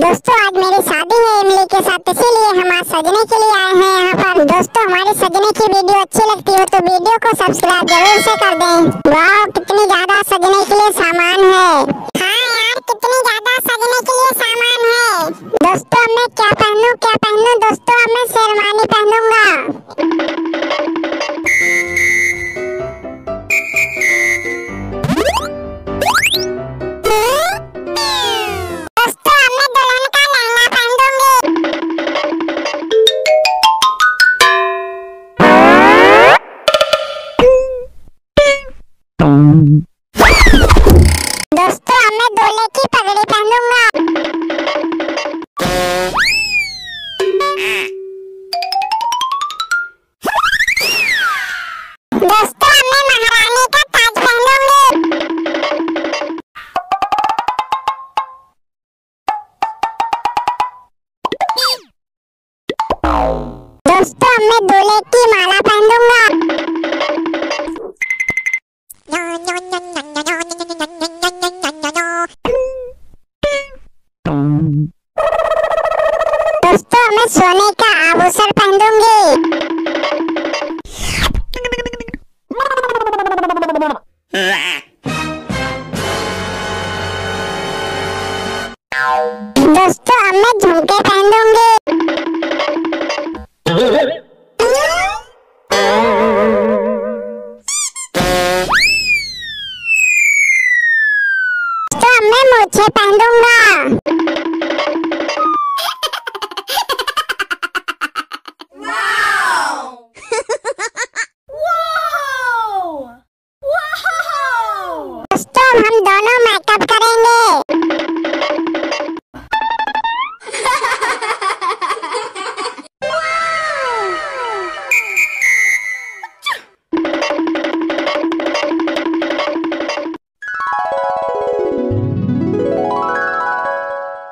दोस्तों, आज मेरी शादी है इमली के साथ इसीलिए हम आज सजने के लिए आए हैं यहाँ पर। दोस्तों, हमारे सजने की वीडियो अच्छी लगती हो तो वीडियो को सब्सक्राइब ज़रूर से कर दें। वाह, कितनी ज़्यादा सजने के लिए सामान है। हाँ यार, कितनी ज़्यादा सजने के लिए सामान है। दोस्तों मैं क्या पहनूं क्या पहनूं? दोस्तों मैं शेरवानी मैं दूल्हे की माला पहन दूँगा दोस्तों, मैं सोने का आभूषण पहन दूँगी दोस्तों, अब मैं झुमके पहन दूँगी दोस्तों अब मैं मूछे पहन दूँगा